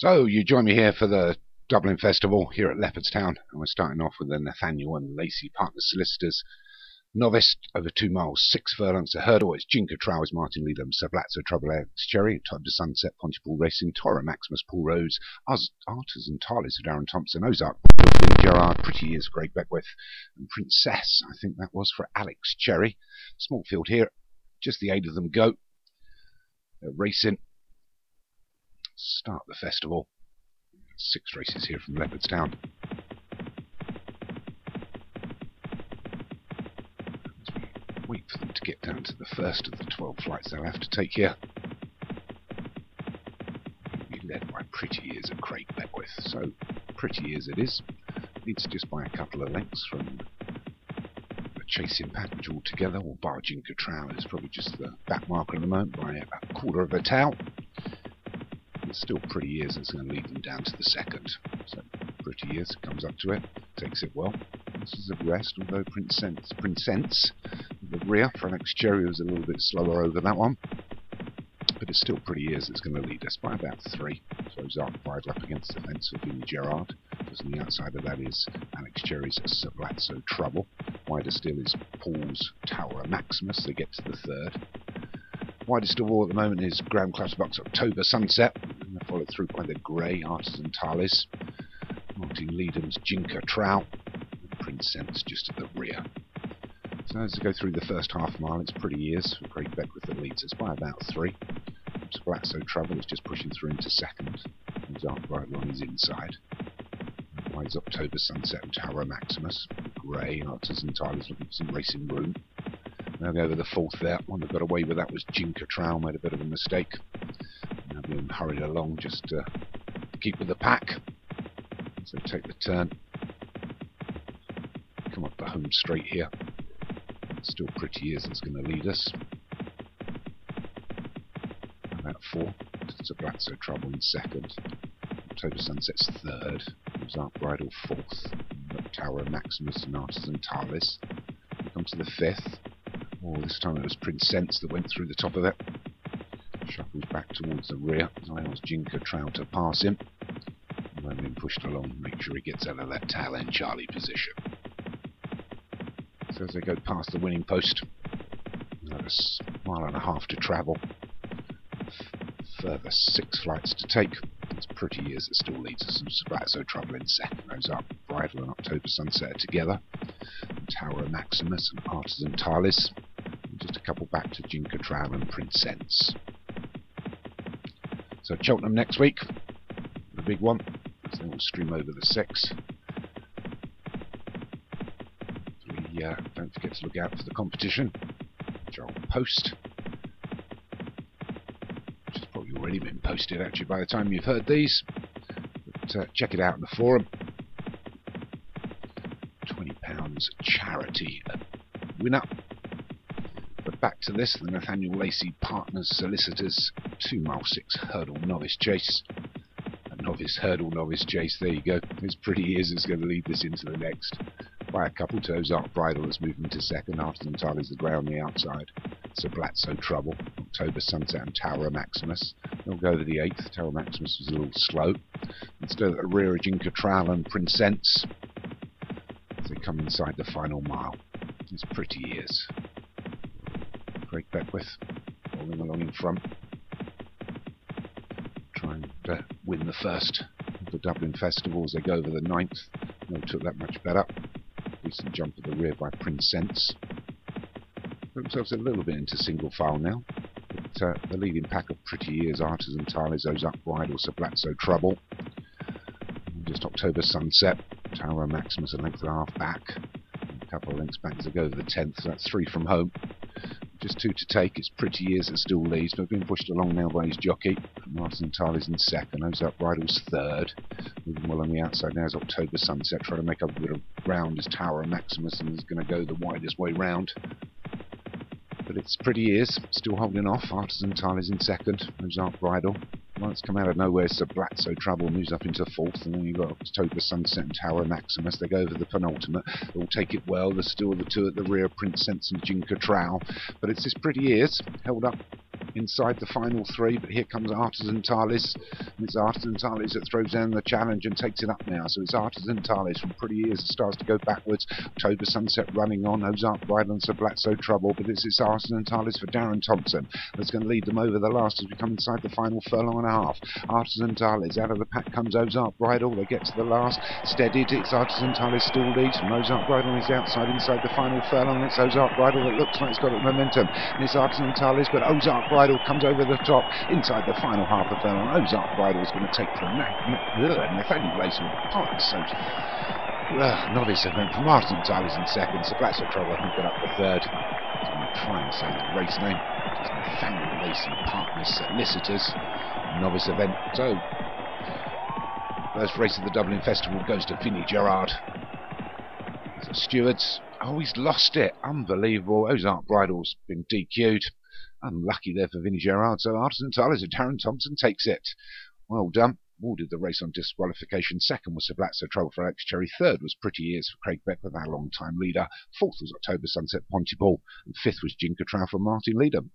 So you join me here for the Dublin Festival here at Leopardstown, and we're starting off with the Nathaniel and Lacey Partners Solicitors. Novice over two miles, six furlongs a hurdle. It's Jinka Trowers, Martin Leadham, Savlatso, Trouble X Cherry, Time to Sunset, Pontypool Racing, Tower Maximus, Paul Rhodes, Rose, Artisan Talis of Darren Thompson, Ozark, Gerard, Pretty Years, Craig Beckwith, and Princess. I think that was for Alex Cherry. Small field here, just the eight of them go. They're racing start the festival. Six races here from Leopardstown. Wait for them to get down to the first of the 12 flights they'll have to take here. Be led by Pretty Ears of Craig Beckwith. So, Pretty Years it is. Needs just by a couple of lengths from the chasing package altogether, or Barjinka Trow is probably just the back marker at the moment by a quarter of a towel still Pretty Years it's going to lead them down to the second. So Pretty Years comes up to it, takes it well. This is a rest, although Prince Sense, the rear for Alex Cherry was a little bit slower over that one. But it's still Pretty Years that's going to lead us by about three. So Zark Bridle up against the fence of Vinnie Gerard. Because on the outside of that is Alex Cherry's Sablazzo Trouble. Wider still is Paul's Tower Maximus. They get to the third. Widest of all at the moment is Graham Clutterbuck's October Sunset followed through by the Grey Artisan Talis, Martin Leadham's Jinka Trout, and Prince Sense just at the rear. So as we go through the first half mile, it's pretty ears for Craig Beckwith that leads us by about three. Splatso Trouble is just pushing through into second. He's Dark right on his inside. Likewise, October Sunset and Tower Maximus. Grey Artisan Talis looking for some racing room. Now go over the fourth there. One that got away with that was Jinka Trow, made a bit of a mistake being hurried along just to keep with the pack. So take the turn. Come up the home straight here. Still pretty years it's going to lead us. About four. It's a Black Trouble in second. October Sunset's third. Ozark Bridle fourth. Tower Maximus and Artisan Talis. We come to the fifth. Oh, this time it was Prince Sense that went through the top of it shuffles back towards the rear. Allows Jinka Trout to pass him. Then being pushed along, to make sure he gets out of that tail end Charlie position. So as they go past the winning post, another mile and a half to travel. Further six flights to take. It's pretty years that still leads us some trouble in second. Those up Bridle and October Sunset together. Tower Maximus and Artisan Talis. just a couple back to Jinka Trout and Prince Sense. So Cheltenham next week, the big one. So we'll stream over the six. We uh, don't forget to look out for the competition, which I'll post. Which has probably already been posted actually by the time you've heard these. But uh, check it out in the forum. £20 charity winner. But back to this, the Nathaniel Lacey Partners Solicitors 2 mile 6 hurdle novice chase. A novice hurdle novice chase, there you go. His pretty ears is going to lead this into the next. By a couple toes, Arc Bridle is moving to second, after them Tyler's the grey on the outside. So So Trouble, October Sunset and Tower Maximus. They'll go over the eighth. Tower Maximus was a little slow. Instead of the rear of Jinka Trowel and Prince Sense as they come inside the final mile. His pretty ears. Craig Beckwith rolling along in front win the first of the Dublin Festival as they go over the ninth. No took that much better. Decent jump at the rear by Prince Sense. Put themselves a little bit into single file now. But uh, the leading pack of Pretty Years, Artisan Talizo's Up Wide, black, So Trouble. Just October Sunset. Tower Maximus a length and a half back. A couple of lengths back they go over the 10th. So that's three from home. Just two to take. It's Pretty Years that still leads, but being pushed along now by his jockey. Martin Tyler's in second. Ozark Bridle's third. Moving well on the outside now is October Sunset, trying to make up a bit of ground as Tower Maximus, and is going to go the widest way round. But it's Pretty Years, still holding off. Artisan Tyler's in second. Ozark Bridle it's come out of nowhere, so So Trouble moves up into fourth, and then you've got October Sunset and Tower Maximus. They go over the penultimate. They'll take it well. There's still the two at the rear, Prince Sense and Jinka Trow. But it's this pretty ears held up inside the final three, but here comes Artisan Talis. And it's Artisan Talis that throws down the challenge and takes it up now. So it's Artisan Talis from Pretty Years that starts to go backwards. October Sunset running on. Ozark Bridle and Sir Blatso Trouble, but this is Artisan Talis for Darren Thompson. That's going to lead them over the last as we come inside the final furlong and a half. Artisan Talis out of the pack comes Ozark Bridle. They get to the last. Steadied. It's Artisan Talis still leads. From Ozark Bridle is outside inside the final furlong. It's Ozark Bridle that looks like it's got momentum. And it's Artisan Talis, but Ozark Bridle comes over the top inside the final half of the furlong. Ozark Bridle is going to take the Nathaniel Lacey. Oh, so uh, novice event for Martin Talis in second. So that's a trouble. Who got up for third? So I'm going to say the race name. It's Nathaniel Lacey Partners Solicitors. Novice event. So first race of the Dublin Festival goes to Vinnie Gerard. Stewards. Oh, he's lost it. Unbelievable. Ozark Bridle's been DQ'd. Unlucky there for Vinnie Gerard. So Artisan Talis and Darren Thompson takes it. Well done. Awarded the race on disqualification. Second was Sir Blatso Trouble for Alex Cherry. Third was Pretty Years for Craig Beck Beckwith, our long-time leader. Fourth was October Sunset Pontypool. And fifth was Jinka Trow for Martin Leadham.